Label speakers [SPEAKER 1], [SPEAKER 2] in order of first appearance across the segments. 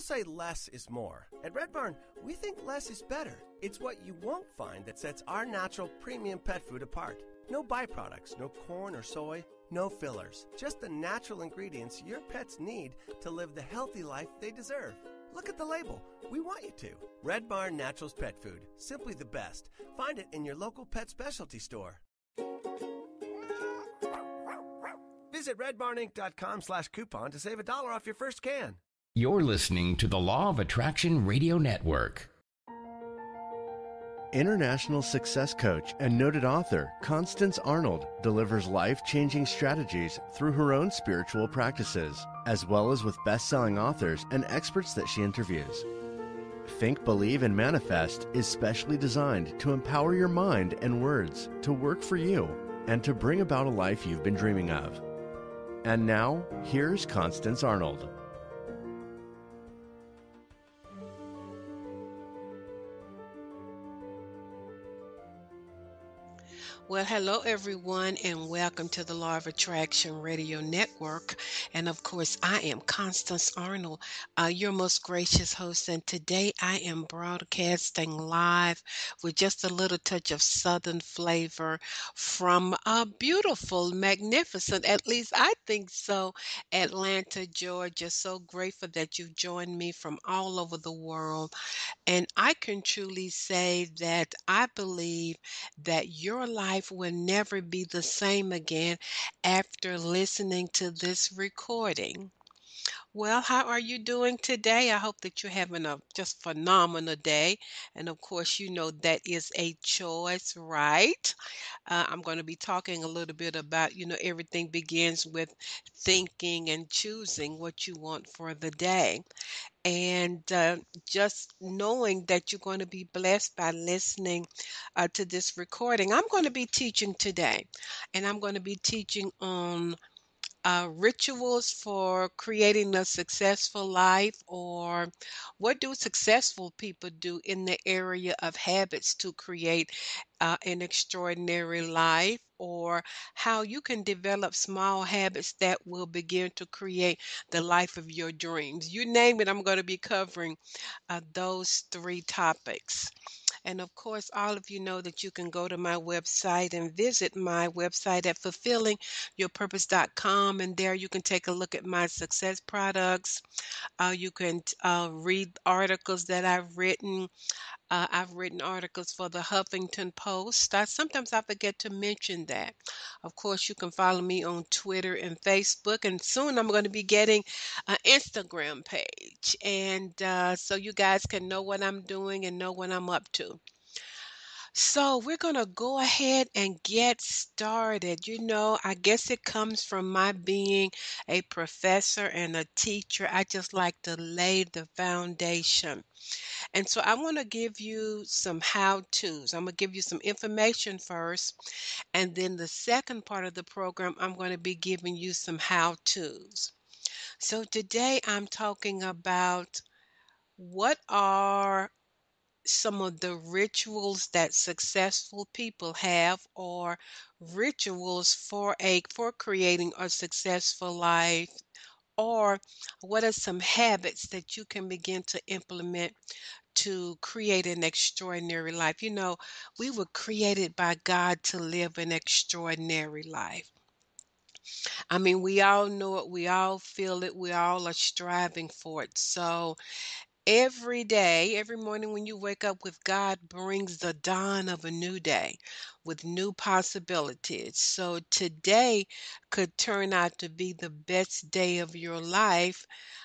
[SPEAKER 1] People say less is more. At Red Barn, we think less is better. It's what you won't find that sets our natural premium pet food apart. No byproducts, no corn or soy, no fillers. Just the natural ingredients your pets need to live the healthy life they deserve. Look at the label. We want you to. Red Barn Naturals Pet Food. Simply the best. Find it in your local pet specialty store. Visit redbarninc.com slash coupon to save a dollar off your first can.
[SPEAKER 2] You're listening to the Law of Attraction Radio Network.
[SPEAKER 3] International success coach and noted author Constance Arnold delivers life changing strategies through her own spiritual practices, as well as with best selling authors and experts that she interviews. Think, Believe, and Manifest is specially designed to empower your mind and words to work for you and to bring about a life you've been dreaming of. And now, here's Constance Arnold.
[SPEAKER 4] Well, hello, everyone, and welcome to the Law of Attraction Radio Network. And of course, I am Constance Arnold, uh, your most gracious host. And today I am broadcasting live with just a little touch of Southern flavor from a beautiful, magnificent, at least I think so, Atlanta, Georgia. So grateful that you joined me from all over the world. And I can truly say that I believe that your life life will never be the same again after listening to this recording. Well, how are you doing today? I hope that you're having a just phenomenal day. And of course, you know that is a choice, right? Uh, I'm going to be talking a little bit about, you know, everything begins with thinking and choosing what you want for the day. And uh, just knowing that you're going to be blessed by listening uh, to this recording. I'm going to be teaching today, and I'm going to be teaching on uh, rituals for creating a successful life, or what do successful people do in the area of habits to create uh, an extraordinary life, or how you can develop small habits that will begin to create the life of your dreams. You name it, I'm going to be covering uh, those three topics. And of course, all of you know that you can go to my website and visit my website at fulfillingyourpurpose.com. And there you can take a look at my success products. Uh, you can uh, read articles that I've written. Uh, I've written articles for the Huffington Post. I, sometimes I forget to mention that. Of course, you can follow me on Twitter and Facebook, and soon I'm going to be getting an Instagram page, and uh, so you guys can know what I'm doing and know what I'm up to. So we're going to go ahead and get started. You know, I guess it comes from my being a professor and a teacher. I just like to lay the foundation. And so I want to give you some how to's. I'm going to give you some information first. And then the second part of the program, I'm going to be giving you some how to's. So today I'm talking about what are some of the rituals that successful people have or rituals for a for creating a successful life or what are some habits that you can begin to implement to create an extraordinary life you know we were created by God to live an extraordinary life I mean, we all know it, we all feel it, we all are striving for it. So, Every day, every morning when you wake up with God brings the dawn of a new day with new possibilities. So today could turn out to be the best day of your life,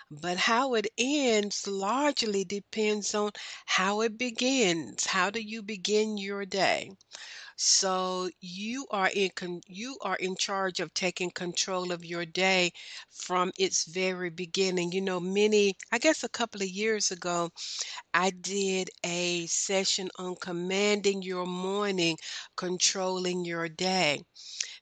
[SPEAKER 4] but how it ends largely depends on how it begins. How do you begin your day? So you are in con- you are in charge of taking control of your day from its very beginning. You know, many I guess a couple of years ago, I did a session on commanding your morning, controlling your day.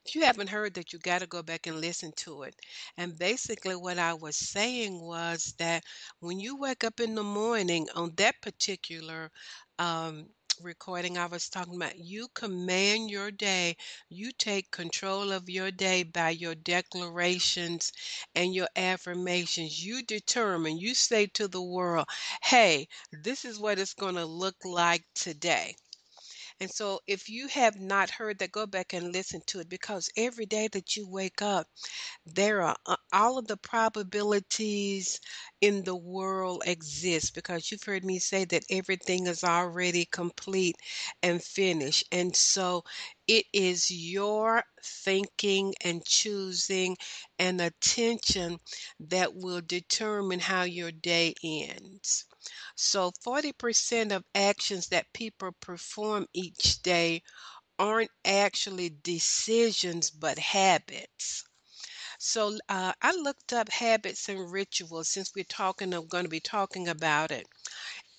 [SPEAKER 4] If you haven't heard that, you got to go back and listen to it. And basically, what I was saying was that when you wake up in the morning on that particular um, recording, I was talking about you command your day, you take control of your day by your declarations and your affirmations. You determine, you say to the world, hey, this is what it's going to look like today. And so, if you have not heard that, go back and listen to it because every day that you wake up, there are uh, all of the probabilities in the world exists because you've heard me say that everything is already complete and finished. And so, it is your thinking and choosing and attention that will determine how your day ends. So 40% of actions that people perform each day aren't actually decisions but habits. So uh, I looked up habits and rituals since we're talking, I'm going to be talking about it.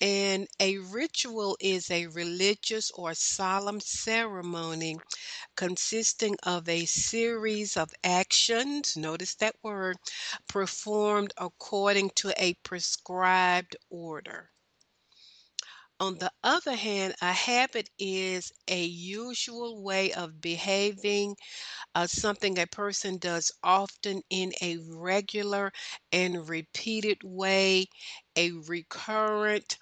[SPEAKER 4] And a ritual is a religious or solemn ceremony consisting of a series of actions, notice that word, performed according to a prescribed order. On the other hand, a habit is a usual way of behaving, uh, something a person does often in a regular and repeated way, a recurrent,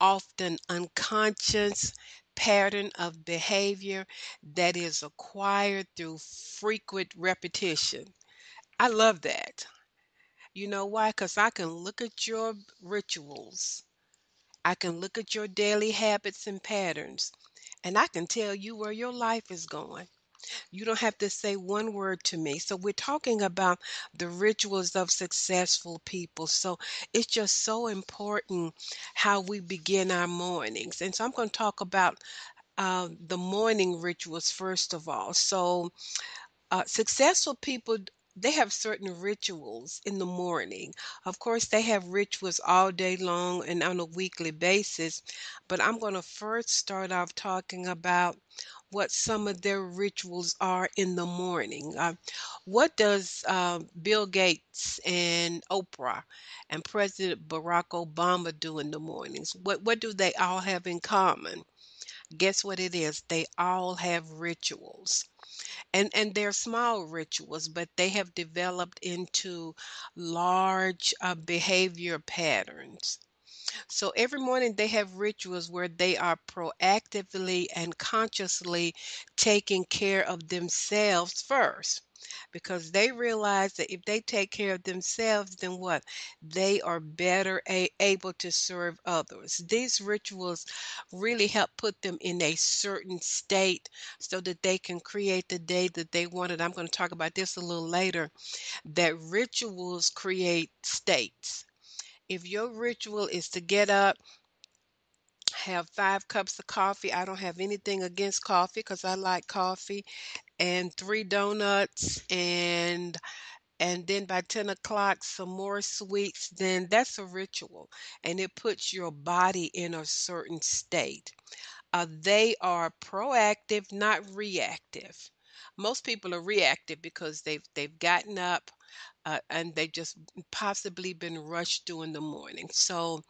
[SPEAKER 4] often unconscious pattern of behavior that is acquired through frequent repetition. I love that. You know why? Because I can look at your rituals, I can look at your daily habits and patterns, and I can tell you where your life is going. You don't have to say one word to me. So, we're talking about the rituals of successful people. So, it's just so important how we begin our mornings. And so, I'm going to talk about uh, the morning rituals first of all. So, uh, successful people they have certain rituals in the morning. Of course, they have rituals all day long and on a weekly basis, but I'm going to first start off talking about what some of their rituals are in the morning. Uh, what does uh, Bill Gates and Oprah and President Barack Obama do in the mornings? What what do they all have in common? Guess what it is? They all have rituals. And and they're small rituals, but they have developed into large uh, behavior patterns. So every morning they have rituals where they are proactively and consciously taking care of themselves first because they realize that if they take care of themselves, then what? They are better a- able to serve others. These rituals really help put them in a certain state so that they can create the day that they wanted. I'm going to talk about this a little later that rituals create states if your ritual is to get up, have five cups of coffee, I don't have anything against coffee because I like coffee, and three donuts, and and then by 10 o'clock some more sweets then that's a ritual and it puts your body in a certain state uh, they are proactive not reactive most people are reactive because they've they've gotten up uh, and they've just possibly been rushed during the morning. So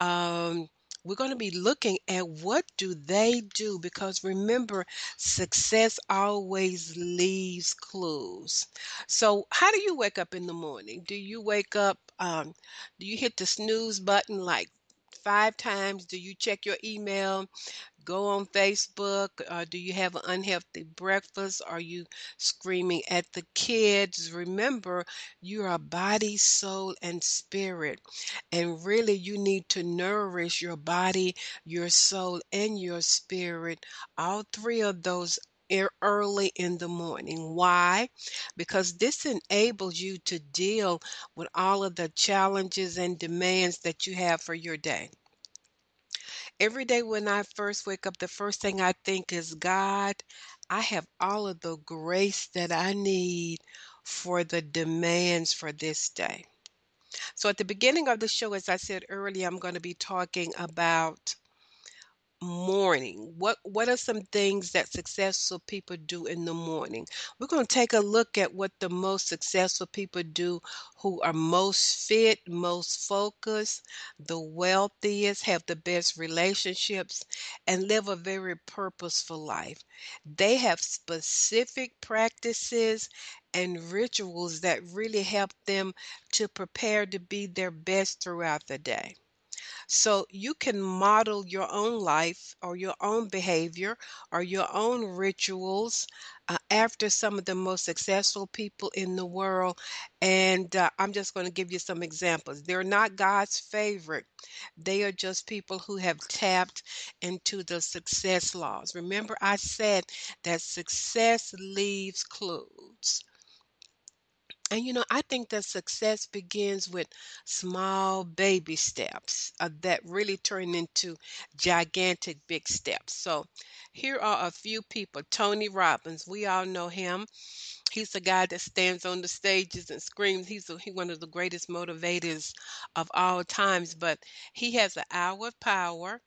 [SPEAKER 4] um, we're going to be looking at what do they do because remember success always leaves clues. So how do you wake up in the morning? Do you wake up um, do you hit the snooze button like five times? Do you check your email go on Facebook? Uh, do you have an unhealthy breakfast? Are you screaming at the kids? Remember, you are body, soul, and spirit. And really, you need to nourish your body, your soul, and your spirit. All three of those early in the morning. Why? Because this enables you to deal with all of the challenges and demands that you have for your day. Every day when I first wake up, the first thing I think is, God, I have all of the grace that I need for the demands for this day. So, at the beginning of the show, as I said earlier, I'm going to be talking about morning. What what are some things that successful people do in the morning? We're going to take a look at what the most successful people do who are most fit, most focused, the wealthiest, have the best relationships, and live a very purposeful life. They have specific practices and rituals that really help them to prepare to be their best throughout the day. So you can model your own life or your own behavior or your own rituals uh, after some of the most successful people in the world. And uh, I'm just going to give you some examples. They're not God's favorite, they are just people who have tapped into the success laws. Remember, I said that success leaves clues. And you know, I think that success begins with small baby steps uh, that really turn into gigantic big steps. So, here are a few people. Tony Robbins, we all know him. He's the guy that stands on the stages and screams. He's a, one of the greatest motivators of all times. But he has an hour of power,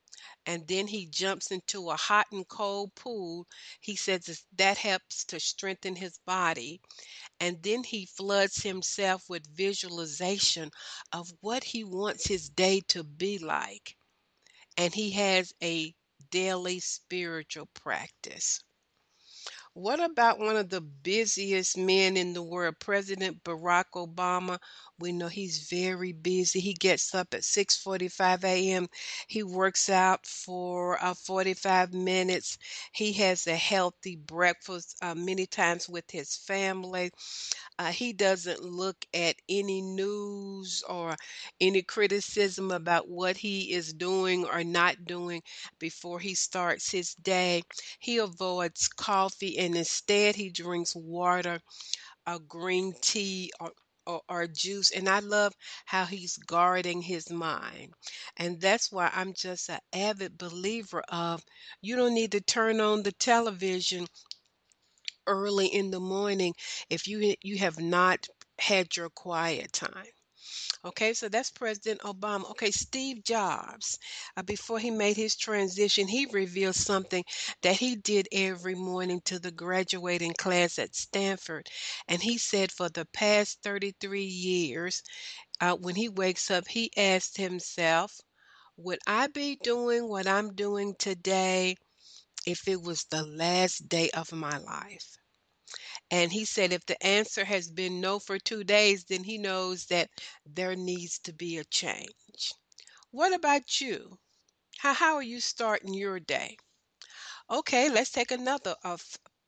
[SPEAKER 4] and then he jumps into a hot and cold pool. He says that helps to strengthen his body and then he floods himself with visualization of what he wants his day to be like. And he has a daily spiritual practice. What about one of the busiest men in the world, President Barack Obama? We know he's very busy. He gets up at 6:45 a.m. He works out for uh, 45 minutes. He has a healthy breakfast uh, many times with his family. Uh, he doesn't look at any news or any criticism about what he is doing or not doing before he starts his day. He avoids coffee and instead he drinks water, a green tea, or or, or, juice. And I love how he's guarding his mind. And that's why I'm just an avid believer of you don't need to turn on the television early in the morning if you you have not had your quiet time. Okay, so that's President Obama. Okay, Steve Jobs, uh, before he made his transition, he revealed something that he did every morning to the graduating class at Stanford. And he said for the past 33 years, uh, when he wakes up, he asked himself, Would I be doing what I'm doing today if it was the last day of my life? And he said if the answer has been no for two days, then he knows that there needs to be a change. What about you? How, how are you starting your day? Okay, let's take another uh,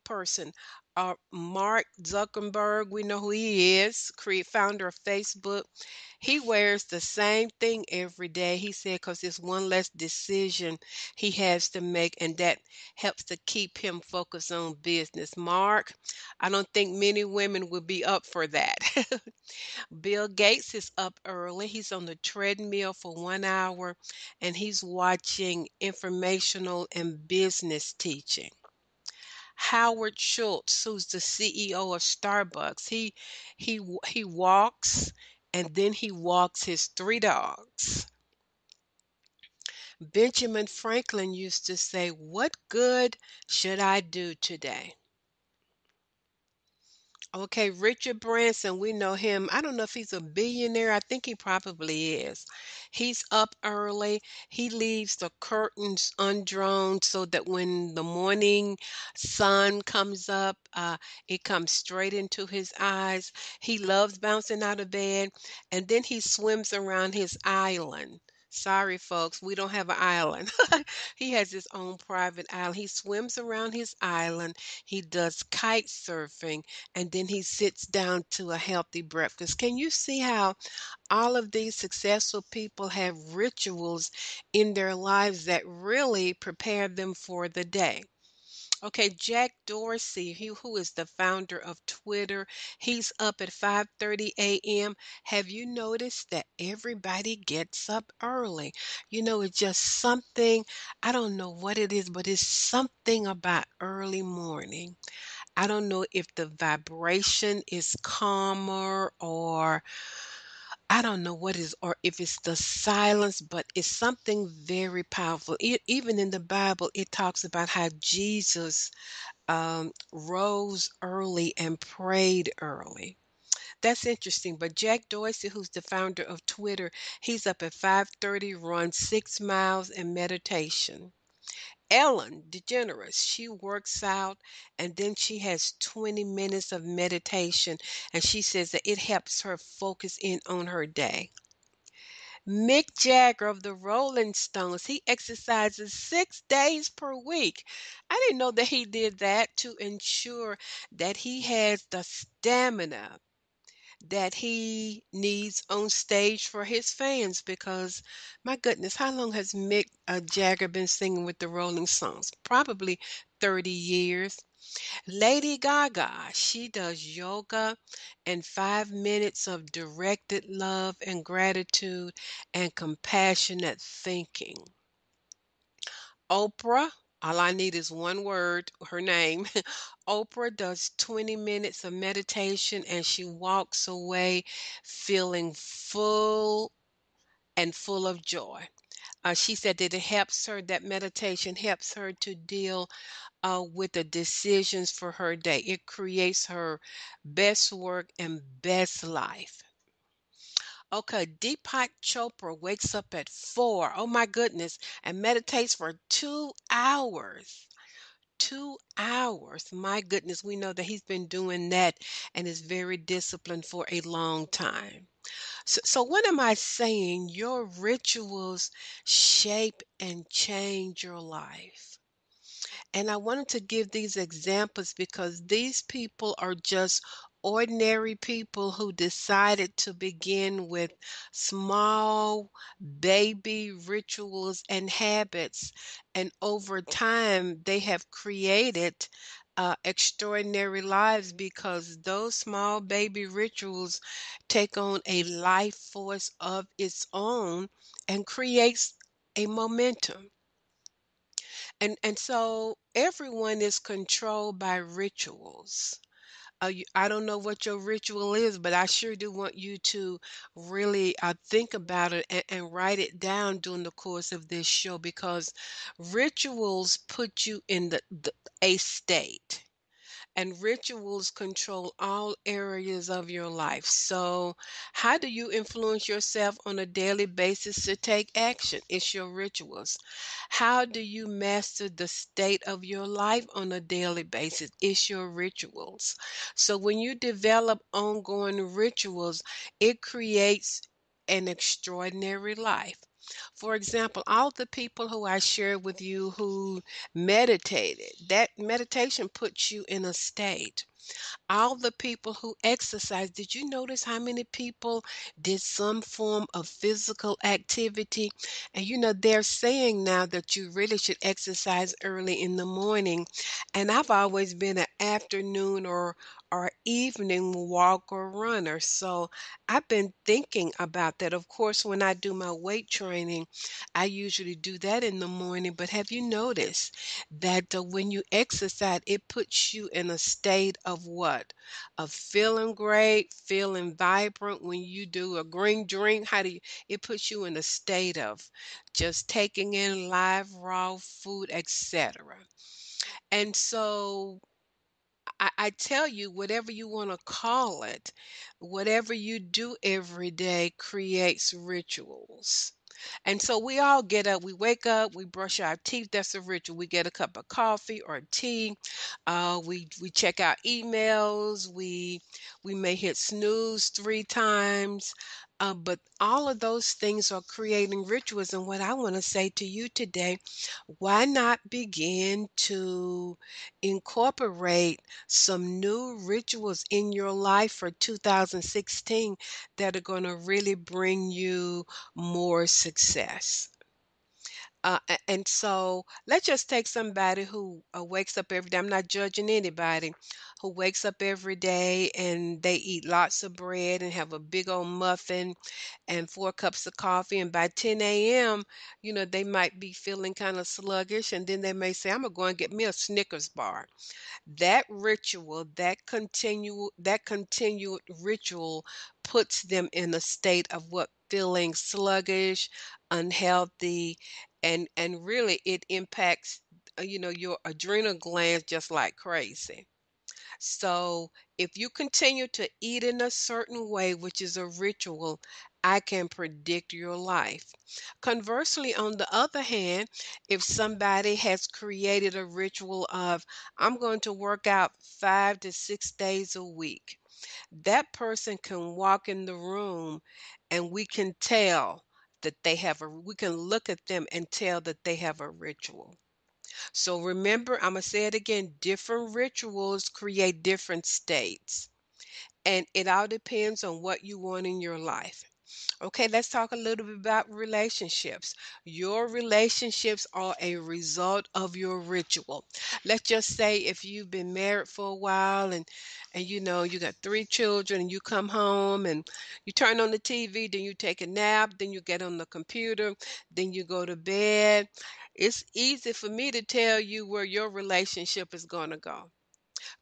[SPEAKER 4] person. Uh, Mark Zuckerberg, we know who he is, create founder of Facebook. He wears the same thing every day. He said because it's one less decision he has to make, and that helps to keep him focused on business. Mark, I don't think many women would be up for that. Bill Gates is up early. He's on the treadmill for one hour and he's watching informational and business teaching. Howard Schultz, who's the CEO of Starbucks, he he he walks and then he walks his three dogs. Benjamin Franklin used to say, What good should I do today? Okay, Richard Branson, we know him. I don't know if he's a billionaire. I think he probably is. He's up early. He leaves the curtains undrawn so that when the morning sun comes up, uh, it comes straight into his eyes. He loves bouncing out of bed, and then he swims around his island. Sorry, folks, we don't have an island. he has his own private island. He swims around his island. He does kite surfing, and then he sits down to a healthy breakfast. Can you see how all of these successful people have rituals in their lives that really prepare them for the day? Okay, Jack Dorsey, he, who is the founder of Twitter, he's up at 5:30 a.m. Have you noticed that everybody gets up early? You know, it's just something, I don't know what it is, but it's something about early morning. I don't know if the vibration is calmer or I don't know what is, or if it's the silence, but it's something very powerful. Even in the Bible, it talks about how Jesus um, rose early and prayed early. That's interesting. But Jack Dorsey, who's the founder of Twitter, he's up at 5:30, runs six miles in meditation. Ellen DeGeneres, she works out and then she has 20 minutes of meditation and she says that it helps her focus in on her day. Mick Jagger of the Rolling Stones, he exercises six days per week. I didn't know that he did that to ensure that he has the stamina that he needs on stage for his fans because my goodness, how long has Mick uh, Jagger been singing with the Rolling Stones? Probably 30 years. Lady Gaga, she does yoga and five minutes of directed love and gratitude and compassionate thinking. Oprah, all I need is one word, her name. Oprah does 20 minutes of meditation and she walks away feeling full and full of joy. Uh, she said that it helps her, that meditation helps her to deal uh, with the decisions for her day. It creates her best work and best life. Okay, Deepak Chopra wakes up at four. Oh my goodness, and meditates for two hours. Two hours. My goodness, we know that he's been doing that and is very disciplined for a long time. So, so what am I saying? Your rituals shape and change your life. And I wanted to give these examples because these people are just ordinary people who decided to begin with small baby rituals and habits. And over time, they have created uh, extraordinary lives because those small baby rituals take on a life force of its own and creates a momentum. And and so everyone is controlled by rituals. Uh, you, I don't know what your ritual is, but I sure do want you to really uh, think about it and, and write it down during the course of this show because rituals put you in the, the a state and rituals control all areas of your life. So, how do you influence yourself on a daily basis to take action? It's your rituals. How do you master the state of your life on a daily basis? It's your rituals. So, when you develop ongoing rituals, it creates an extraordinary life. For example, all the people who I shared with you who meditated, that meditation puts you in a state all the people who exercise, did you notice how many people did some form of physical activity? And you know, they're saying now that you really should exercise early in the morning. And I've always been an afternoon or or evening walk or runner. So I've been thinking about that. Of course, when I do my weight training, I usually do that in the morning. But have you noticed that uh, when you exercise, it puts you in a state of what? Of feeling great, feeling vibrant. When you do a green drink, how do you? It puts you in a state of just taking in live, raw food, etc. And so I, I tell you, whatever you want to call it, whatever you do every day creates rituals. And so we all get up, we wake up, we brush our teeth. That's a ritual. We get a cup of coffee or tea. Uh, we we check our emails. We we may hit snooze three times. Uh, but all of those things are creating rituals. And what I want to say to you today, why not begin to incorporate some new rituals in your life for 2016 that are going to really bring you more success? Uh, and so let's just take somebody who uh, wakes up every day. I'm not judging anybody who wakes up every day and they eat lots of bread and have a big old muffin and four cups of coffee. And by 10 a.m., you know, they might be feeling kind of sluggish. And then they may say, I'm going to go and get me a Snickers bar. That ritual, that continual, that continued ritual puts them in a state of what feeling sluggish, unhealthy, and and really it impacts uh, you know your adrenal glands just like crazy. So if you continue to eat in a certain way, which is a ritual, I can predict your life. Conversely, on the other hand, if somebody has created a ritual of, I'm going to work out five to six days a week, that person can walk in the room and we can tell that they have a, we can look at them and tell that they have a ritual. So remember, I'm going to say it again different rituals create different states. And it all depends on what you want in your life. Okay, let's talk a little bit about relationships. Your relationships are a result of your ritual. Let's just say if you've been married for a while and and you know you got three children and you come home and you turn on the TV, then you take a nap, then you get on the computer, then you go to bed. It's easy for me to tell you where your relationship is going to go.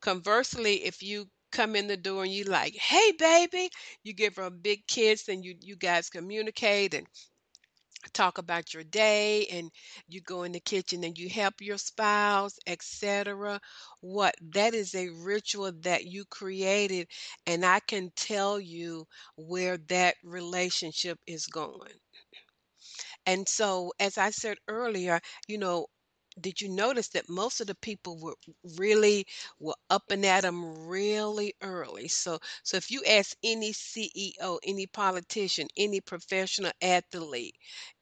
[SPEAKER 4] Conversely, if you come in the door and you like, "Hey, baby," you give her a big kiss and you you guys communicate and talk about your day and you go in the kitchen and you help your spouse, etc. What that is a ritual that you created and I can tell you where that relationship is going. And so as I said earlier, you know, did you notice that most of the people were really were up and at 'em really early? So so if you ask any CEO, any politician, any professional athlete,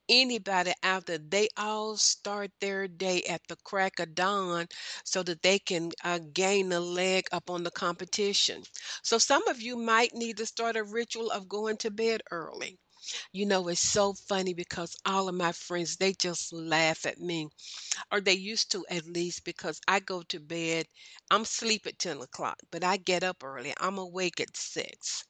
[SPEAKER 4] anybody out there, they all start their day at the crack of dawn so that they can uh, gain a leg up on the competition. So some of you might need to start a ritual of going to bed early. You know, it's so funny because all of my friends, they just laugh at me, or they used to at least, because I go to bed, I'm sleep at 10 o'clock, but I get up early. I'm awake at 6.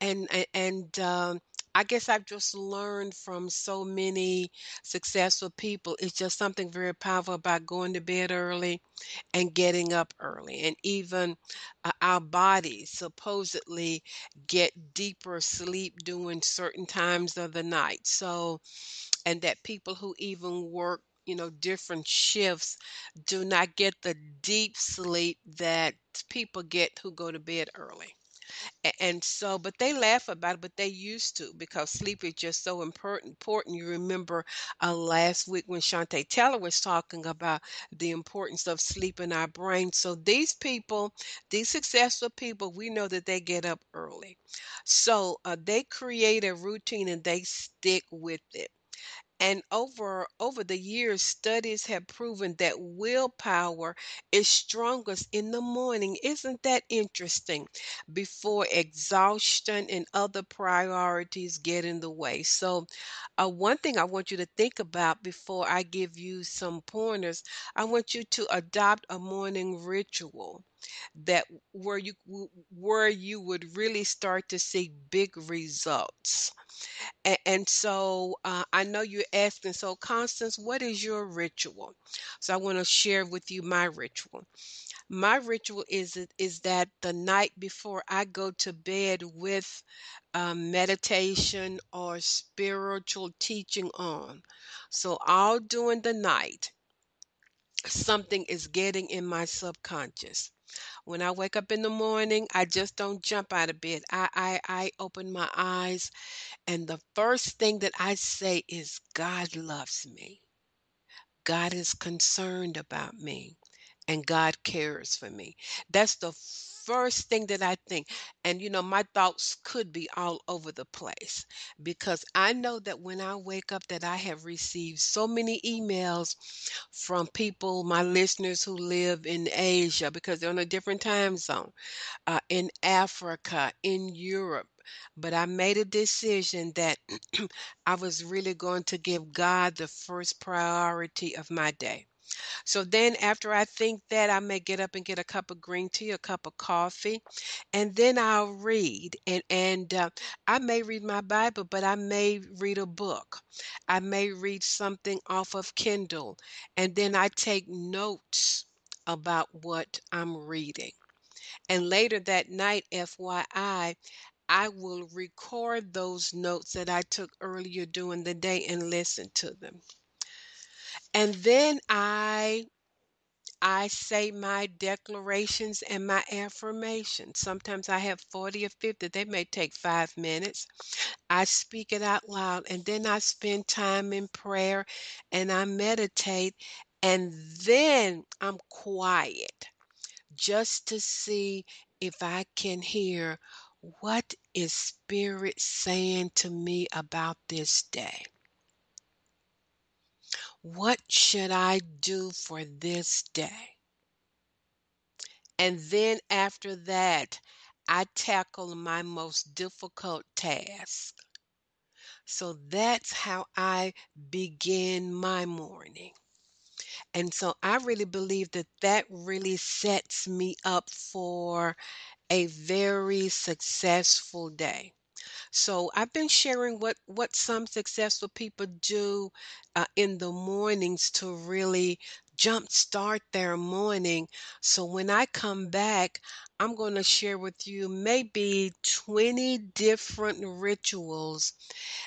[SPEAKER 4] And and um, I guess I've just learned from so many successful people. It's just something very powerful about going to bed early and getting up early. And even uh, our bodies supposedly get deeper sleep during certain times of the night. So, and that people who even work you know different shifts do not get the deep sleep that people get who go to bed early And so, but they laugh about it, but they used to because sleep is just so important. Important. You remember uh, last week when Shantae Taylor was talking about the importance of sleep in our brain. So these people, these successful people, we know that they get up early. So uh, they create a routine and they stick with it. And over over the years, studies have proven that willpower is strongest in the morning. Isn't that interesting? Before exhaustion and other priorities get in the way. So, uh, one thing I want you to think about before I give you some pointers, I want you to adopt a morning ritual that where you where you would really start to see big results. And so uh, I know you're asking, so Constance, what is your ritual? So I want to share with you my ritual. My ritual is is that the night before I go to bed with um, meditation or spiritual teaching on. So all during the night, something is getting in my subconscious. When I wake up in the morning, I just don't jump out of bed. I I, I open my eyes and the first thing that I say is, God loves me. God is concerned about me. And God cares for me. That's the first thing that I think. And, you know, my thoughts could be all over the place because I know that when I wake up that I have received so many emails from people, my listeners who live in Asia because they're on a different time zone, uh, in Africa, in Europe but I made a decision that I was really going to give God the first priority of my day. So then after I think that, I may get up and get a cup of green tea, a cup of coffee, and then I'll read. And and uh, I may read my Bible, but I may read a book. I may read something off of Kindle, and then I take notes about what I'm reading. And later that night, FYI, I will record those notes that I took earlier during the day and listen to them. And then I I say my declarations and my affirmations. Sometimes I have 40 or 50. They may take five minutes. I speak it out loud and then I spend time in prayer and I meditate and then I'm quiet just to see if I can hear what is spirit saying to me about this day. What should I do for this day? And then after that, I tackle my most difficult task. So that's how I begin my morning. And so I really believe that that really sets me up for a very successful day. So I've been sharing what what some successful people do uh, in the mornings to really jumpstart their morning. So when I come back, I'm going to share with you maybe 20 different rituals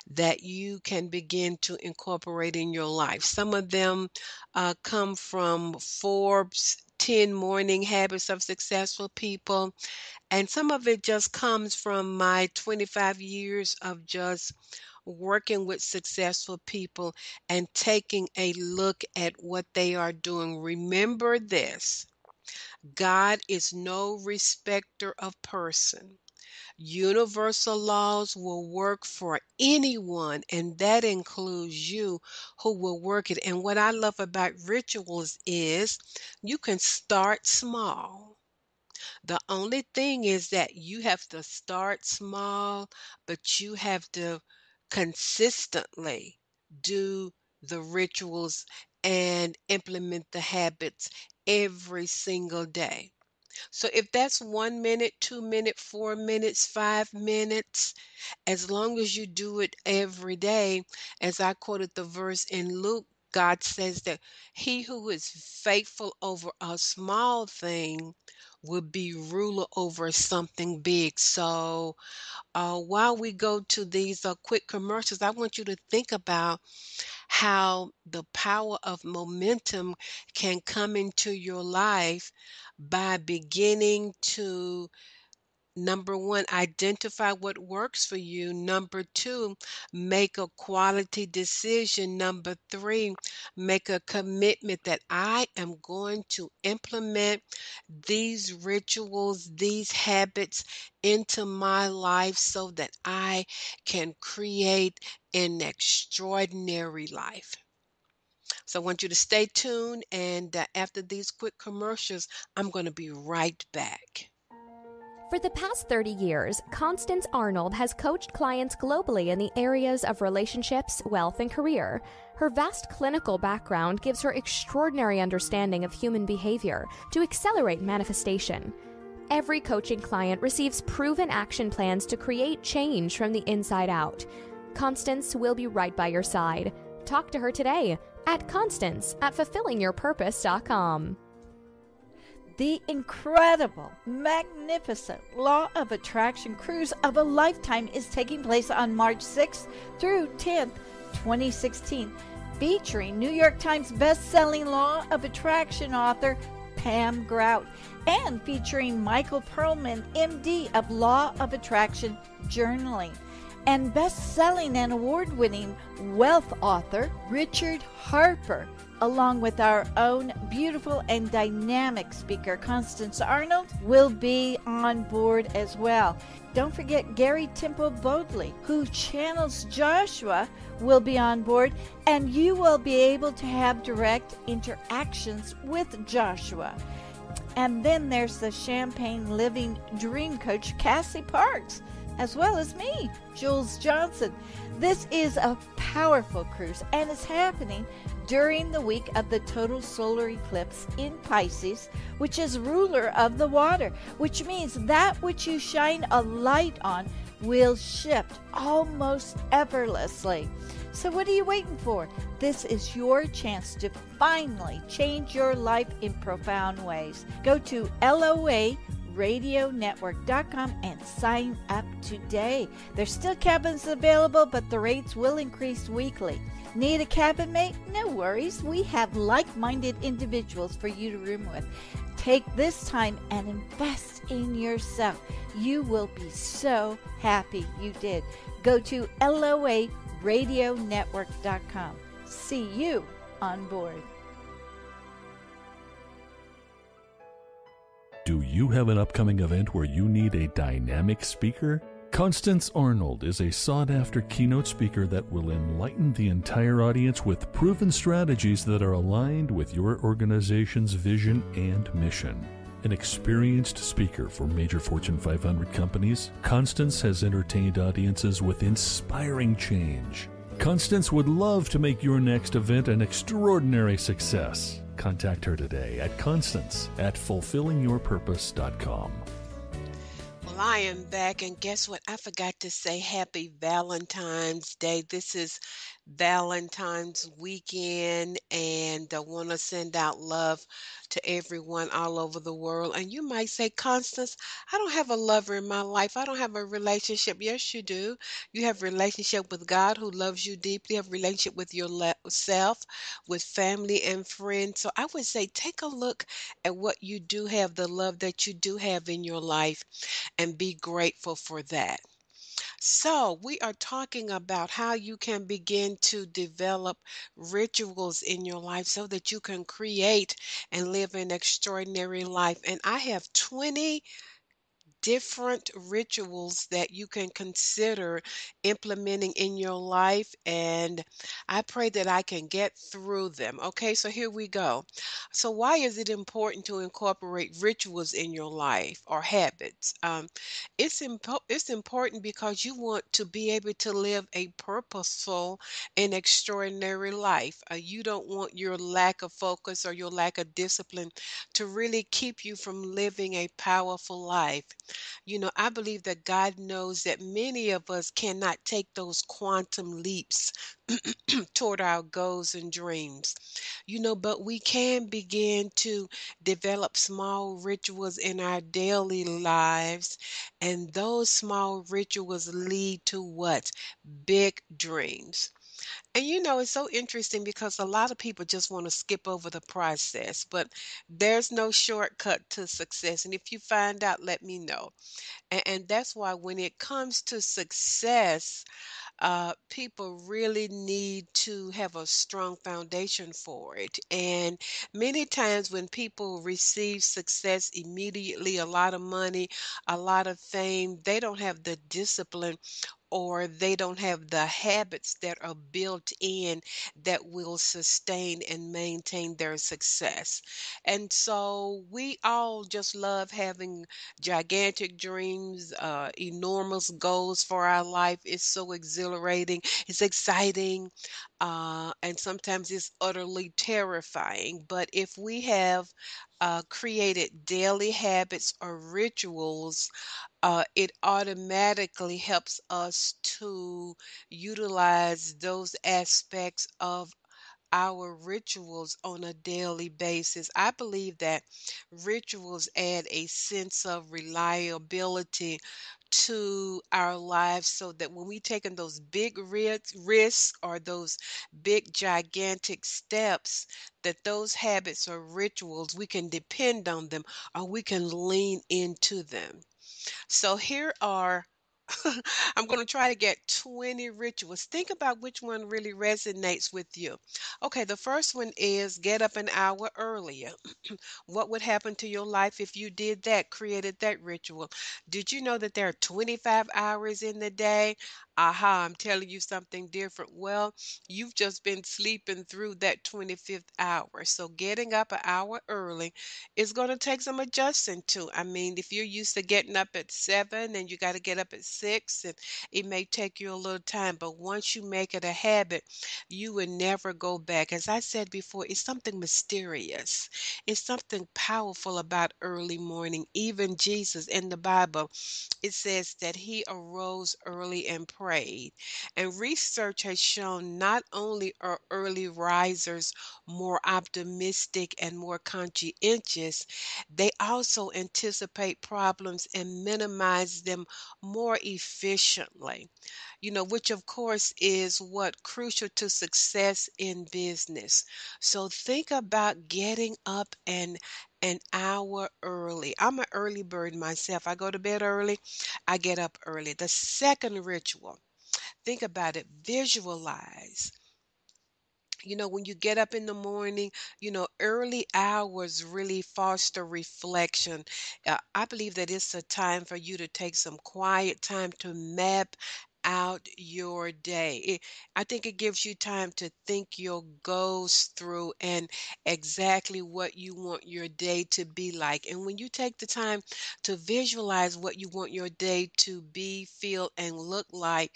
[SPEAKER 4] that you can begin to incorporate in your life. Some of them uh, come from Forbes 10 morning habits of successful people. And some of it just comes from my 25 years of just working with successful people and taking a look at what they are doing. Remember this God is no respecter of person. Universal laws will work for anyone, and that includes you who will work it. And what I love about rituals is you can start small. The only thing is that you have to start small, but you have to consistently do the rituals and implement the habits every single day. So if that's one minute, two minutes, four minutes, five minutes, as long as you do it every day, as I quoted the verse in Luke, God says that he who is faithful over a small thing would be ruler over something big. So uh, while we go to these uh, quick commercials, I want you to think about how the power of momentum can come into your life by beginning to Number one, identify what works for you. Number two, make a quality decision. Number three, make a commitment that I am going to implement these rituals, these habits into my life so that I can create an extraordinary life. So I want you to stay tuned. And uh, after these quick commercials, I'm going to be right back.
[SPEAKER 5] For the past 30 years, Constance Arnold has coached clients globally in the areas of relationships, wealth, and career. Her vast clinical background gives her extraordinary understanding of human behavior to accelerate manifestation. Every coaching client receives proven action plans to create change from the inside out. Constance will be right by your side. Talk to her today at Constance at fulfillingyourpurpose.com.
[SPEAKER 6] The incredible, magnificent Law of Attraction cruise of a lifetime is taking place on March 6th through 10th, 2016, featuring New York Times best-selling Law of Attraction author Pam Grout and featuring Michael Perlman, MD of Law of Attraction Journaling and best-selling and award-winning wealth author Richard Harper along with our own beautiful and dynamic speaker, Constance Arnold, will be on board as well. Don't forget Gary Temple Bodley, who channels Joshua, will be on board, and you will be able to have direct interactions with Joshua. And then there's the Champagne Living Dream Coach, Cassie Parks as well as me, Jules Johnson. This is a powerful cruise and it's happening during the week of the total solar eclipse in Pisces, which is ruler of the water, which means that which you shine a light on will shift almost effortlessly. So, what are you waiting for? This is your chance to finally change your life in profound ways. Go to LOA radionetwork.com and sign up today. There's still cabins available, but the rates will increase weekly. Need a cabin mate? No worries. We have like minded individuals for you to room with. Take this time and invest in yourself. You will be so happy you did. Go to LOARadionetwork.com. See you on board.
[SPEAKER 7] Do you have an upcoming event where you need a dynamic speaker? Constance Arnold is a sought after keynote speaker that will enlighten the entire audience with proven strategies that are aligned with your organization's vision and mission. An experienced speaker for major Fortune 500 companies, Constance has entertained audiences with inspiring change. Constance would love to make your next event an extraordinary success. Contact her today at Constance at fulfillingyourpurpose.com.
[SPEAKER 4] Well, I am back, and guess what? I forgot to say happy Valentine's Day. This is Valentine's weekend, and I want to send out love to everyone all over the world. And you might say, Constance, I don't have a lover in my life. I don't have a relationship. Yes, you do. You have relationship with God who loves you deeply. You have relationship with yourself, with family and friends. So I would say, take a look at what you do have, the love that you do have in your life, and be grateful for that. So, we are talking about how you can begin to develop rituals in your life so that you can create and live an extraordinary life. And I have 20 different rituals that you can consider implementing in your life. And I pray that I can get through them. Okay, so here we go. So, why is it important to incorporate rituals in your life or habits? Um, it's, impo- it's important because you want to be able to live a purposeful and extraordinary life. Uh, you don't want your lack of focus or your lack of discipline to really keep you from living a powerful life. You know, I believe that God knows that many of us cannot take those quantum leaps toward our goals and dreams. You know, but we can begin to develop small rituals in our daily lives, and those small rituals lead to what? Big dreams. And you know, it's so interesting because a lot of people just want to skip over the process, but there's no shortcut to success. And if you find out, let me know. And, and that's why when it comes to success, uh, people really need to have a strong foundation for it. And many times when people receive success immediately, a lot of money, a lot of fame, they don't have the discipline or they don't have the habits that are built in that will sustain and maintain their success. And so we all just love having gigantic dreams, uh, enormous goals for our life. It's so exhilarating, it's exciting, uh, and sometimes it's utterly terrifying. But if we have uh, created daily habits or rituals uh, it automatically helps us to utilize those aspects of our rituals on a daily basis. I believe that rituals add a sense of reliability to our lives so that when we taking those big risks or those big gigantic steps that those habits or rituals we can depend on them or we can lean into them so here are I'm going to try to get 20 rituals. Think about which one really resonates with you. Okay, the first one is get up an hour earlier. what would happen to your life if you did that, created that ritual? Did you know that there are 25 hours in the day? Aha, I'm telling you something different. Well, you've just been sleeping through that 25th hour. So getting up an hour early is going to take some adjusting to. I mean, if you're used to getting up at seven and you got to get up at six, and it may take you a little time, but once you make it a habit, you will never go back. As I said before, it's something mysterious. It's something powerful about early morning. Even Jesus in the Bible, it says that he arose early and prayed. And research has shown not only are early risers more optimistic and more conscientious, they also anticipate problems and minimize them more efficiently. You know, which of course is what crucial to success in business. So think about getting up and an hour early. I'm an early bird myself. I go to bed early, I get up early. The second ritual Think about it, visualize. You know, when you get up in the morning, you know, early hours really foster reflection. Uh, I believe that it's a time for you to take some quiet time to map out your day. I think it gives you time to think your goals through and exactly what you want your day to be like. And when you take the time to visualize what you want your day to be, feel, and look like,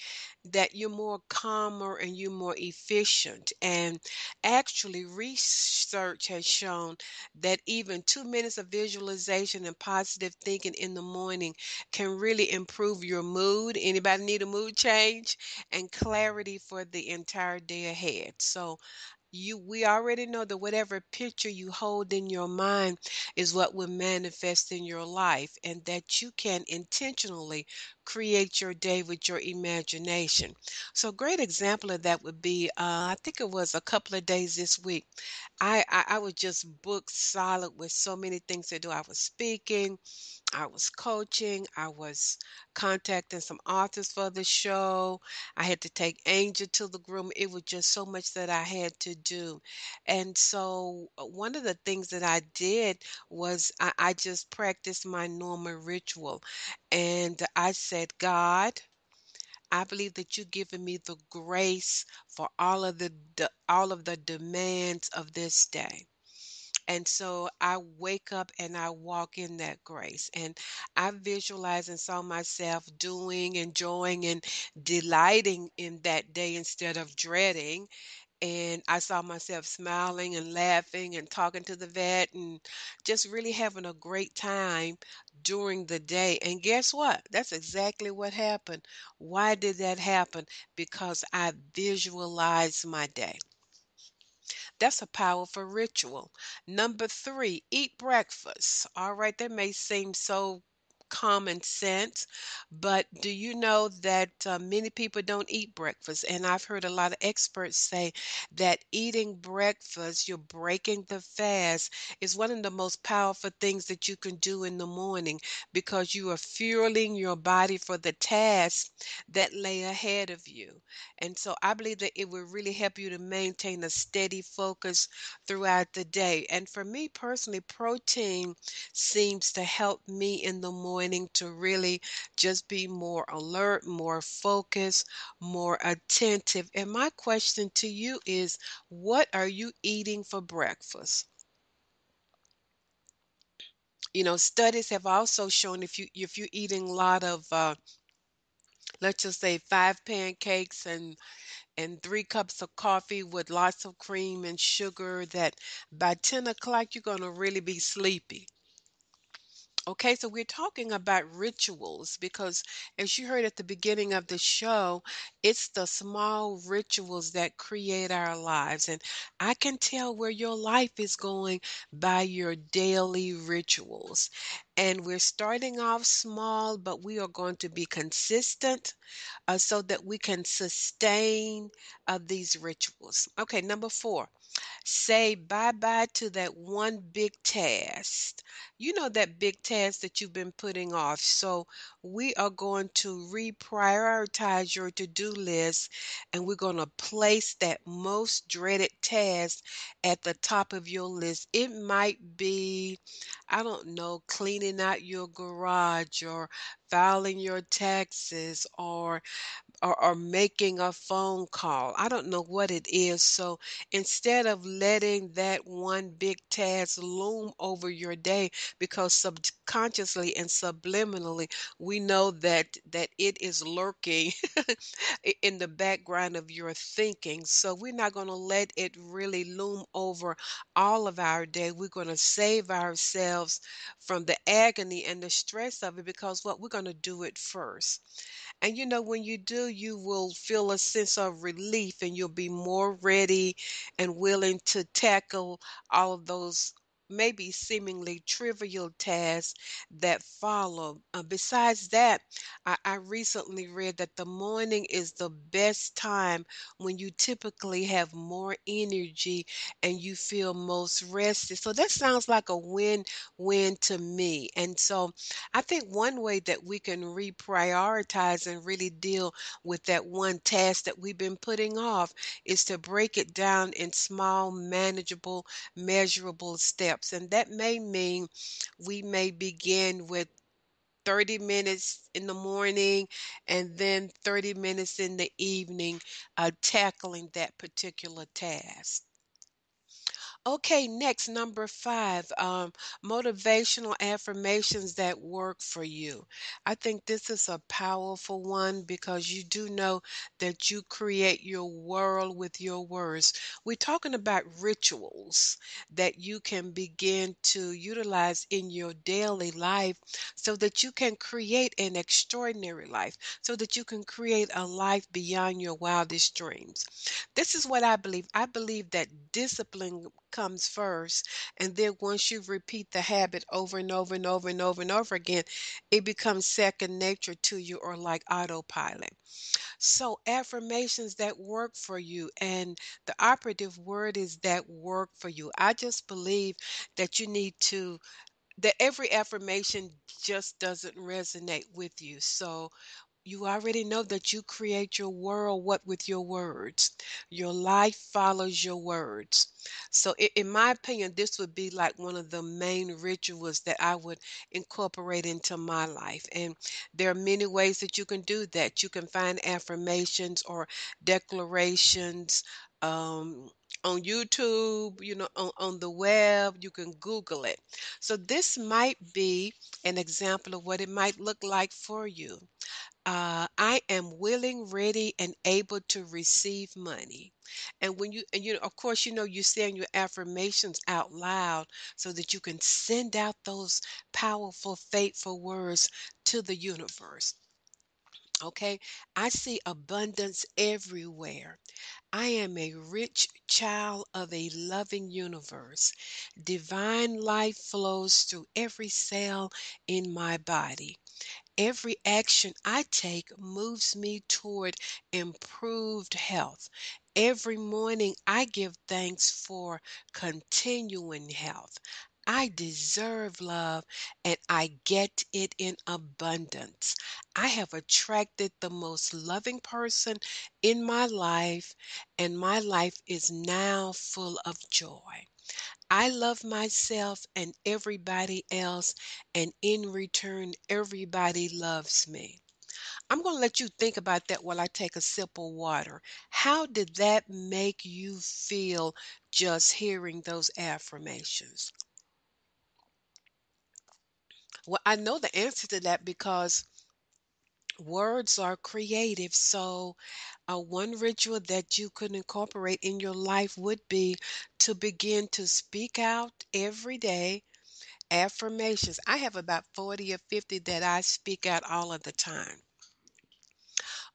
[SPEAKER 4] that you're more calmer and you're more efficient. And actually, research has shown that even two minutes of visualization and positive thinking in the morning can really improve your mood. Anybody need a mood change and clarity for the entire day ahead. So you we already know that whatever picture you hold in your mind is what will manifest in your life and that you can intentionally create your day with your imagination so a great example of that would be uh, i think it was a couple of days this week I, I i was just booked solid with so many things to do i was speaking I was coaching, I was contacting some authors for the show. I had to take Angel to the groom. It was just so much that I had to do. And so, uh, one of the things that I did was I, I just practiced my normal ritual. And I said, God, I believe that you've given me the grace for all of the, the all of the demands of this day. And so I wake up and I walk in that grace. And I visualize and saw myself doing, enjoying, and delighting in that day instead of dreading. And I saw myself smiling and laughing and talking to the vet and just really having a great time during the day. And guess what? That's exactly what happened. Why did that happen? Because I visualized my day. That's a powerful ritual. Number three, eat breakfast. All right, that may seem so common sense, but do you know that uh, many people don't eat breakfast? And I've heard a lot of experts say that eating breakfast, you're breaking the fast, is one of the most powerful things that you can do in the morning because you are fueling your body for the tasks that lay ahead of you. And so I believe that it will really help you to maintain a steady focus throughout the day. And for me personally, protein seems to help me in the morning to really just be more alert, more focused, more attentive. And my question to you is what are you eating for breakfast? You know, studies have also shown if you if you're eating a lot of uh, let's just say five pancakes and and three cups of coffee with lots of cream and sugar that by 10 o'clock you're going to really be sleepy Okay, so we're talking about rituals because, as you heard at the beginning of the show, it's the small rituals that create our lives. And I can tell where your life is going by your daily rituals. And we're starting off small, but we are going to be consistent uh, so that we can sustain uh, these rituals. Okay, number four, say bye bye to that one big task. You know that big task that you've been putting off. So we are going to reprioritize your to do list and we're going to place that most dreaded task at the top of your list. It might be, I don't know, cleaning out your garage or filing your taxes or or, or making a phone call. I don't know what it is. So instead of letting that one big task loom over your day, because subconsciously and subliminally we know that that it is lurking in the background of your thinking. So we're not going to let it really loom over all of our day. We're going to save ourselves from the agony and the stress of it because what we're going to do it first. And you know, when you do, you will feel a sense of relief and you'll be more ready and willing to tackle all of those maybe seemingly trivial tasks that follow. Uh, besides that, I, I recently read that the morning is the best time when you typically have more energy and you feel most rested. So that sounds like a win win to me. And so I think one way that we can reprioritize and really deal with that one task that we've been putting off is to break it down in small, manageable, measurable steps. And that may mean we may begin with 30 minutes in the morning and then 30 minutes in the evening uh, tackling that particular task. Okay, next, number five, um, motivational affirmations that work for you. I think this is a powerful one because you do know that you create your world with your words. We're talking about rituals that you can begin to utilize in your daily life so that you can create an extraordinary life, so that you can create a life beyond your wildest dreams. This is what I believe. I believe that discipline comes first. And then once you repeat the habit over and over and over and over and over again, it becomes second nature to you or like autopilot. So, affirmations that work for you, and the operative word is that work for you. I just believe that you need to that every affirmation just doesn't resonate with you. So you already know that you create your world what with your words. Your life follows your words. So in my opinion, this would be like one of the main rituals that I would incorporate into my life. And there are many ways that you can do that. You can find affirmations or declarations um, on YouTube, you know, on, on the web, you can Google it. So this might be an example of what it might look like for you uh, I am willing, ready, and able to receive money. And when you, and you, of course, you know, you're saying your affirmations out loud so that you can send out those powerful, fateful words to the universe. Okay, I see abundance everywhere. I am a rich child of a loving universe. Divine life flows through every cell in my body. Every action I take moves me toward improved health. Every morning I give thanks for continuing health. I deserve love and I get it in abundance. I have attracted the most loving person in my life, and my life is now full of joy. I love myself and everybody else, and in return, everybody loves me. I'm going to let you think about that while I take a sip of water. How did that make you feel just hearing those affirmations? Well, I know the answer to that because words are creative. So, uh, one ritual that you could incorporate in your life would be to begin to speak out every day affirmations. I have about 40 or 50 that I speak out all of the time.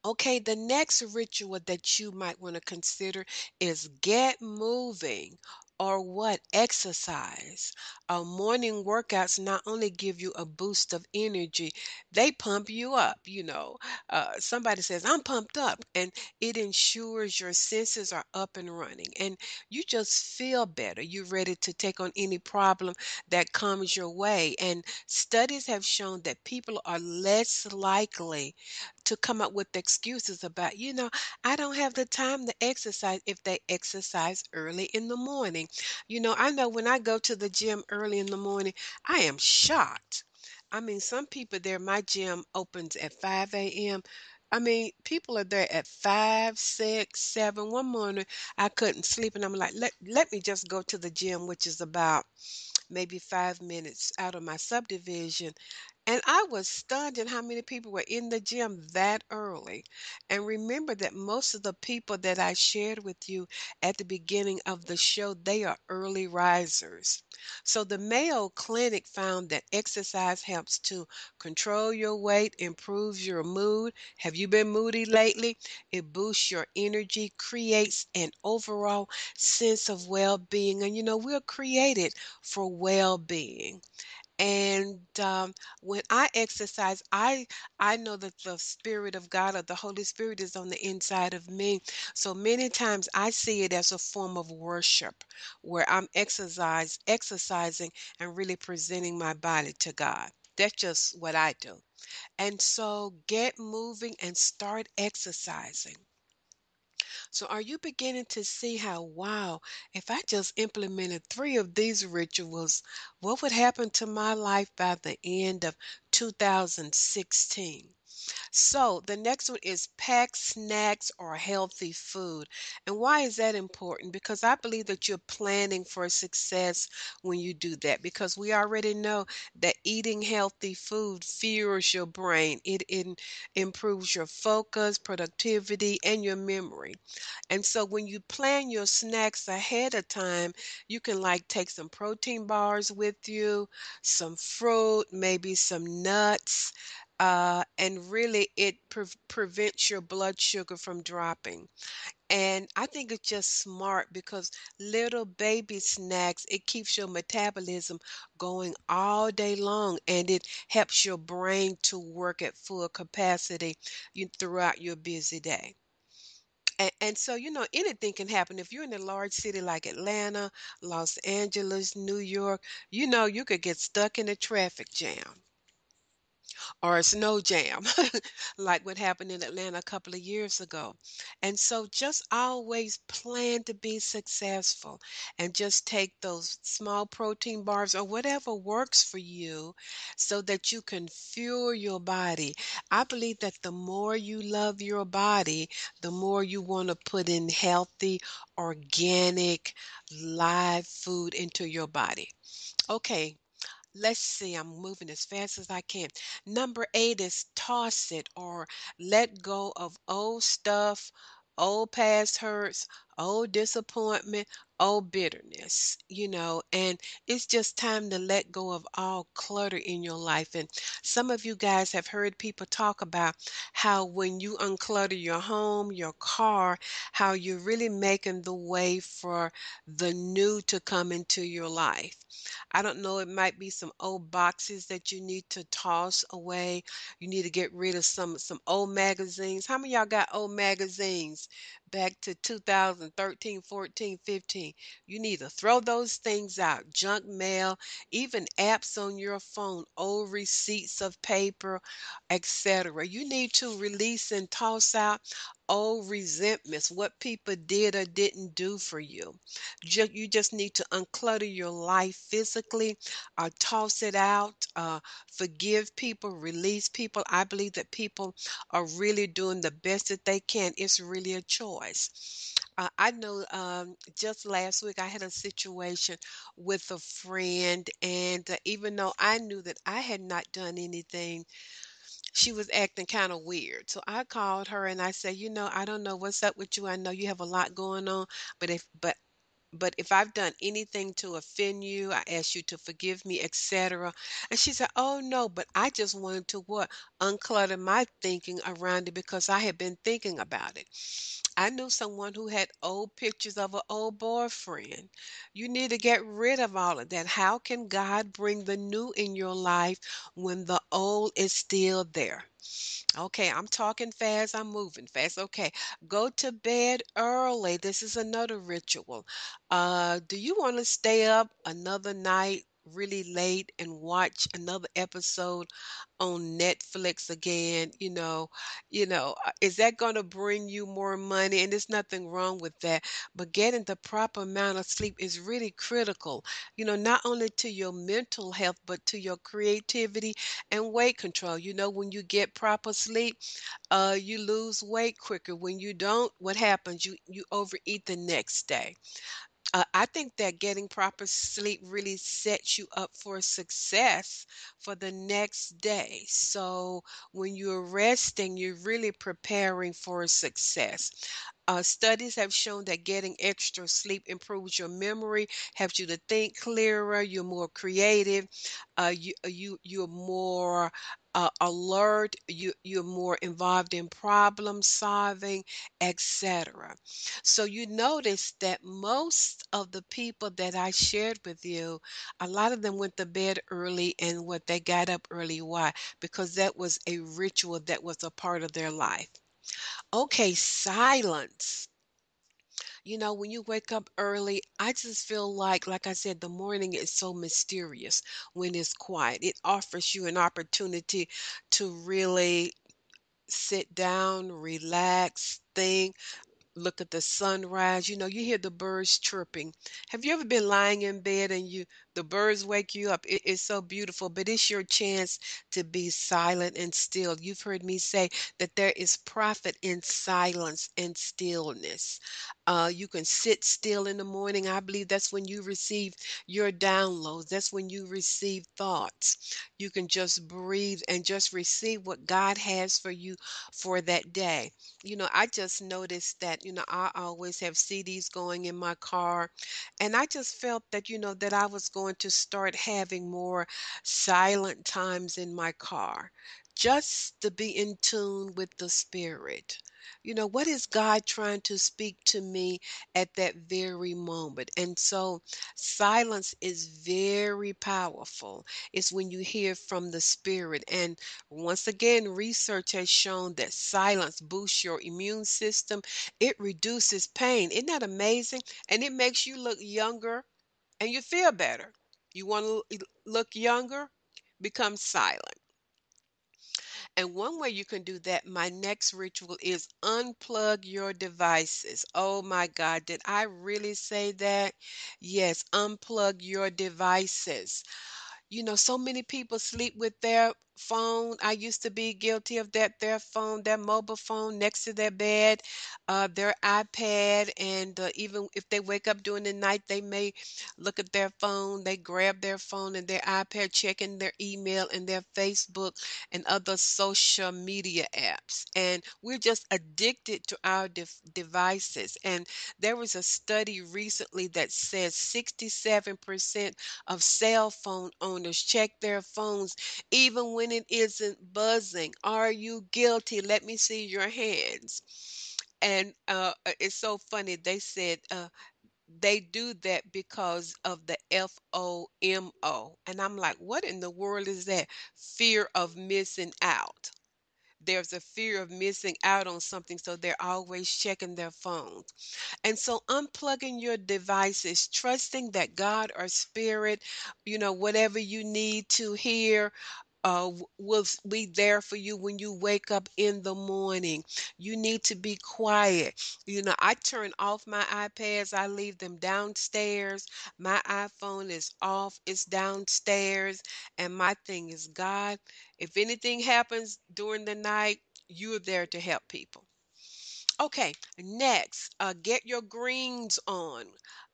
[SPEAKER 4] Okay, the next ritual that you might want to consider is get moving or what? Exercise. Uh, morning workouts not only give you a boost of energy, they pump you up. You know, uh, somebody says, I'm pumped up, and it ensures your senses are up and running, and you just feel better. You're ready to take on any problem that comes your way. And studies have shown that people are less likely to come up with excuses about, you know, I don't have the time to exercise if they exercise early in the morning. You know, I know when I go to the gym early in the morning, I am shocked. I mean, some people there, my gym opens at 5 a.m. I mean, people are there at five, six, seven. One morning, I couldn't sleep, and I'm like, let let me just go to the gym, which is about maybe five minutes out of my subdivision. And I was stunned at how many people were in the gym that early. And remember that most of the people that I shared with you at the beginning of the show, they are early risers. So the Mayo Clinic found that exercise helps to control your weight, improves your mood. Have you been moody lately? It boosts your energy, creates an overall sense of well-being. And you know, we're created for well-being. And um, when I exercise, I I know that the Spirit of God or the Holy Spirit is on the inside of me. So many times I see it as a form of worship, where I'm exercise exercising and really presenting my body to God. That's just what I do. And so get moving and start exercising. So, are you beginning to see how, wow, if I just implemented three of these rituals, what would happen to my life by the end of 2016? So the next one is pack snacks or healthy food. And why is that important? Because I believe that you're planning for success when you do that. Because we already know that eating healthy food fuels your brain, it, it improves your focus, productivity, and your memory. And so when you plan your snacks ahead of time, you can like take some protein bars with you, some fruit, maybe some nuts uh, and really it pre- prevents your blood sugar from dropping. And I think it's just smart because little baby snacks, it keeps your metabolism going all day long and it helps your brain to work at full capacity throughout your busy day. And, and so, you know, anything can happen. If you're in a large city like Atlanta, Los Angeles, New York, you know, you could get stuck in a traffic jam or a snow jam, like what happened in Atlanta a couple of years ago. And so just always plan to be successful and just take those small protein bars or whatever works for you so that you can fuel your body. I believe that the more you love your body, the more you want to put in healthy, organic, live food into your body. Okay, Let's see, I'm moving as fast as I can. Number eight is toss it or let go of old stuff, old past hurts, old disappointment, oh bitterness, you know, and it's just time to let go of all clutter in your life. And some of you guys have heard people talk about how when you unclutter your home, your car, how you're really making the way for the new to come into your life. I don't know, it might be some old boxes that you need to toss away. You need to get rid of some some old magazines. How many of y'all got old magazines back to 2013, 14, 15? You need to throw those things out. Junk mail, even apps on your phone, old receipts of paper, etc. You need to release and toss out old resentments, what people did or didn't do for you. You just need to unclutter your life physically, uh, toss it out, uh, forgive people, release people. I believe that people are really doing the best that they can. It's really a choice. Uh, I know um, just last week I had a situation with a friend, and uh, even though I knew that I had not done anything she was acting kind of weird. So I called her and I said, "You know, I don't know what's up with you. I know you have a lot going on, but if but but if I've done anything to offend you, I ask you to forgive me, etc." And she said, "Oh no, but I just wanted to what unclutter my thinking around it because I had been thinking about it." I knew someone who had old pictures of an old boyfriend. You need to get rid of all of that. How can God bring the new in your life when the old is still there? Okay, I'm talking fast, I'm moving fast. Okay, go to bed early. This is another ritual. Uh, do you want to stay up another night really late and watch another episode on Netflix again, you know, you know, uh, is that going to bring you more money? And there's nothing wrong with that, but getting the proper amount of sleep is really critical, you know, not only to your mental health, but to your creativity and weight control. You know, when you get proper sleep, uh, you lose weight quicker. When you don't, what happens? You you overeat the next day. Uh, I think that getting proper sleep really sets you up for success for the next day. So when you're resting, you're really preparing for success. Uh, studies have shown that getting extra sleep improves your memory, helps you to think clearer. You're more creative. Uh, you uh, you you're more uh, alert. You you're more involved in problem solving, etc. So you notice that most of the people that I shared with you, a lot of them went to bed early and what they got up early. Why? Because that was a ritual that was a part of their life. Okay, silence. You know, when you wake up early, I just feel like, like I said, the morning is so mysterious when it's quiet. It offers you an opportunity to really sit down, relax, think, look at the sunrise. You know, you hear the birds chirping. Have you ever been lying in bed and you the birds wake you up? It is so beautiful, but it's your chance to be silent and still. You've heard me say that there is profit in silence and stillness. Uh, you can sit still in the morning. I believe that's when you receive your downloads. That's when you receive thoughts. You can just breathe and just receive what God has for you for that day. You know, I just noticed that, you know, I always have CDs going in my car. And I just felt that, you know, that I was going to start having more silent times in my car just to be in tune with the Spirit. You know, what is God trying to speak to me at that very moment? And so silence is very powerful. It's when you hear from the Spirit. And once again, research has shown that silence boosts your immune system, it reduces pain. Isn't that amazing? And it makes you look younger and you feel better. You want to look younger? Become silent. And one way you can do that, my next ritual is unplug your devices. Oh my God, did I really say that? Yes, unplug your devices. You know, so many people sleep with their phone. I used to be guilty of that. Their phone, their mobile phone next to their bed, uh, their iPad, and uh, even if they wake up during the night, they may look at their phone. They grab their phone and their iPad, checking their email and their Facebook and other social media apps. And we're just addicted to our de- devices. And there was a study recently that says 67% of cell phone owners check their phones even when it isn't buzzing. Are you guilty? Let me see your hands. And uh, uh it's so funny. They said uh, they do that because of the F O M O. And I'm like, what in the world is that? Fear of missing out. There's a fear of missing out on something, so they're always checking their phones. And so, unplugging your devices, trusting that God or Spirit, you know, whatever you need to hear, uh, will be there for you when you wake up in the morning. You need to be quiet. You know, I turn off my iPads, I leave them downstairs. My iPhone is off, it's downstairs. And my thing is, God, if anything happens during the night, you're there to help people. Okay, next, uh, get your greens on.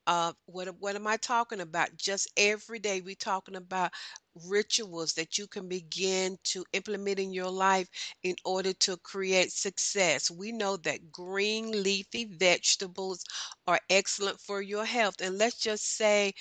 [SPEAKER 4] Uh, what what am I talking about? Just every day we talking about rituals that you can begin to implement in your life in order to create success. We know that green leafy vegetables are excellent for your health and let's just say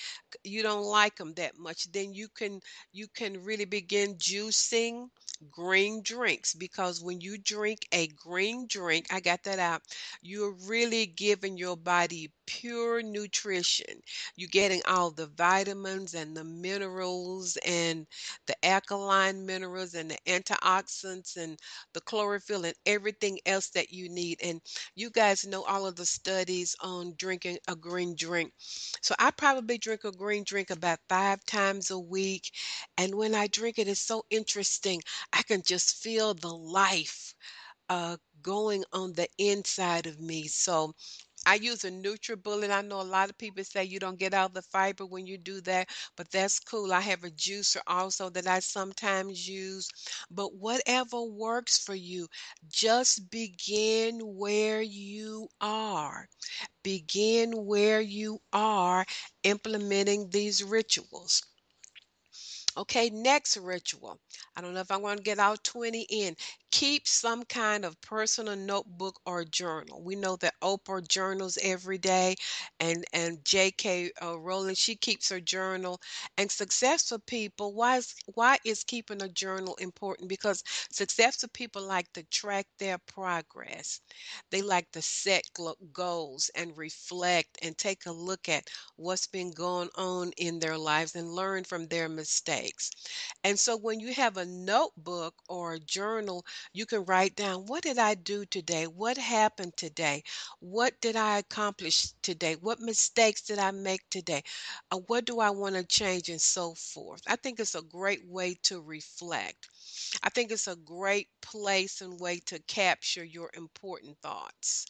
[SPEAKER 4] you don't like them that much then you can you can really begin juicing green drinks because when you drink a green drink, I got that out, you're really giving your body pure nutrition. You're getting all the vitamins and the minerals and the alkaline minerals and the antioxidants and the chlorophyll and everything else that you need. And you guys know all of the studies on drinking a green drink. So I probably drink a green drink about five times a week. And when I drink it, it's so interesting. I can just feel the life uh, going on the inside of me. So I use a NutriBullet. I know a lot of people say you don't get all the fiber when you do that, but that's cool. I have a juicer also that I sometimes use. But whatever works for you, just begin where you are. Begin where you are implementing these rituals. Okay, next ritual. I don't know if I'm going to get out 20 in. Keep some kind of personal notebook or journal. We know that Oprah journals every day, and and J.K. Uh, Rowling she keeps her journal. And successful people, why is why is keeping a journal important? Because successful people like to track their progress. They like to set goals and reflect and take a look at what's been going on in their lives and learn from their mistakes. And so when you have a notebook or a journal you can write down what did I do today? What happened today? What did I accomplish today? What mistakes did I make today? Uh, what do I want to change and so forth? I think it's a great way to reflect. I think it's a great place and way to capture your important thoughts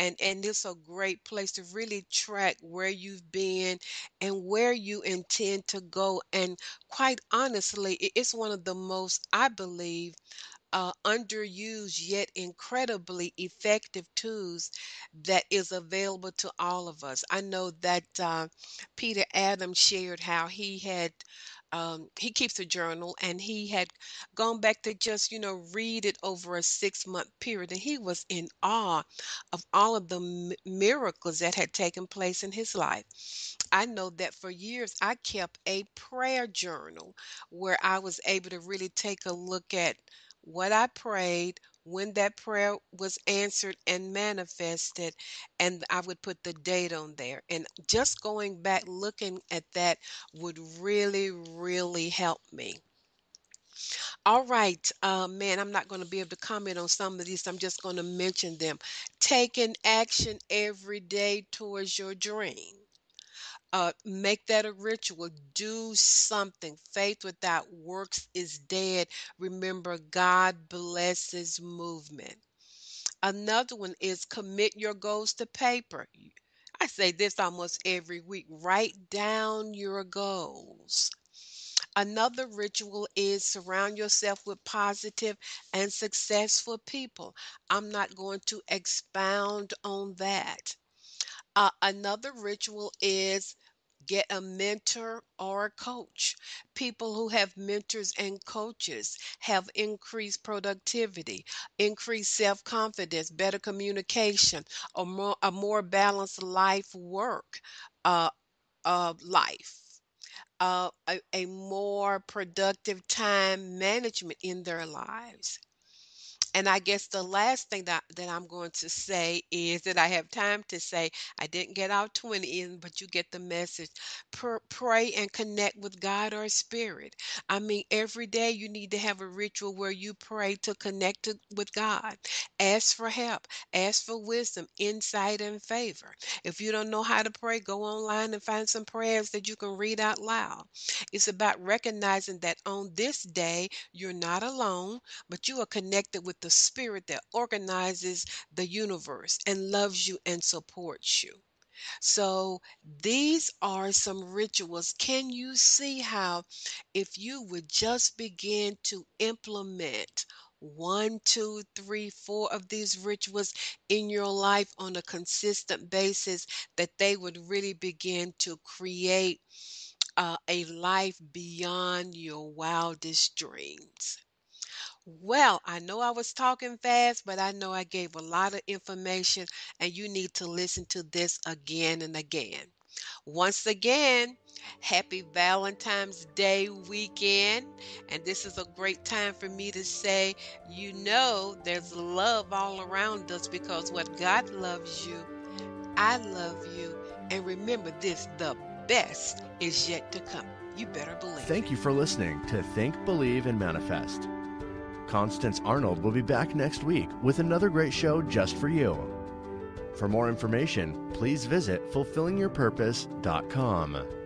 [SPEAKER 4] and and it's a great place to really track where you've been and where you intend to go and quite honestly it's one of the most i believe uh, underused yet incredibly effective tools that is available to all of us. I know that uh, Peter Adams shared how he had. Um, he keeps a journal and he had gone back to just you know read it over a six month period and he was in awe of all of the m- miracles that had taken place in his life. I know that for years i kept a prayer journal where i was able to really take a look at what I prayed, when that prayer was answered and manifested, and I would put the date on there. And just going back looking at that would really, really help me. All right, uh, man, I'm not going to be able to comment on some of these. I'm just going to mention them. Taking action every day towards your dream. Uh, make that a ritual. Do something. Faith without works is dead. Remember, God blesses movement. Another one is commit your goals to paper. I say this almost every week. Write down your goals. Another ritual is surround yourself with positive and successful people. I'm not going to expound on that. Uh, another ritual is get a mentor or a coach. People who have mentors and coaches have increased productivity, increased self confidence, better communication, a more, a more balanced life work uh, uh, life. Uh, a, a more productive time management in their lives. And I guess the last thing that, that I'm going to say is that I have time to say I didn't get out 20 in, but you get the message. Pr- pray and connect with God or Spirit. I mean, every day you need to have a ritual where you pray to connect to, with God. Ask for help, ask for wisdom, insight, and favor. If you don't know how to pray, go online and find some prayers that you can read out loud. It's about recognizing that on this day, you're not alone, but you are connected with the spirit that organizes the universe and loves you and supports you. So, these are some rituals. Can you see how, if you would just begin to implement one, two, three, four of these rituals in your life on a consistent basis, that they would really begin to create uh, a life beyond your wildest dreams? Well, I know I was talking fast, but I know I gave a lot of information, and you need to listen to this again and again. Once again, happy Valentine's Day weekend. And this is a great time for me to say, you know, there's love all around us because what God loves you, I love you. And remember this the best is yet to come. You better believe.
[SPEAKER 3] Thank you for listening to Think, Believe, and Manifest. Constance Arnold will be back next week with another great show just for you. For more information, please visit fulfillingyourpurpose.com.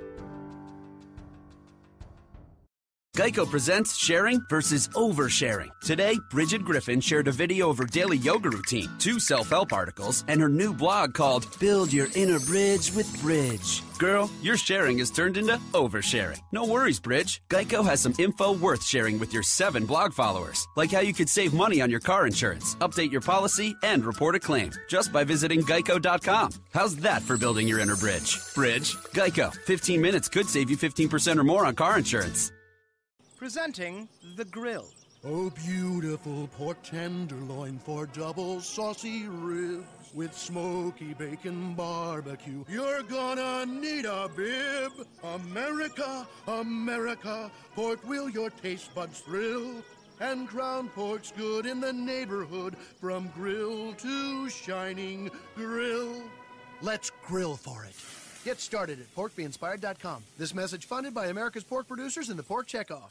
[SPEAKER 8] Geico presents sharing versus oversharing. Today, Bridget Griffin shared a video of her daily yoga routine, two self help articles, and her new blog called Build Your Inner Bridge with Bridge. Girl, your sharing has turned into oversharing. No worries, Bridge. Geico has some info worth sharing with your seven blog followers, like how you could save money on your car insurance, update your policy, and report a claim just by visiting geico.com. How's that for building your inner bridge? Bridge, Geico. 15 minutes could save you 15% or more on car insurance.
[SPEAKER 9] Presenting The Grill.
[SPEAKER 10] Oh, beautiful pork tenderloin for double saucy ribs with smoky bacon barbecue. You're gonna need a bib. America, America, pork will your taste buds thrill. And ground pork's good in the neighborhood from grill to shining grill. Let's grill for it. Get started at porkbeinspired.com. This message funded by America's pork producers and the Pork Checkoff.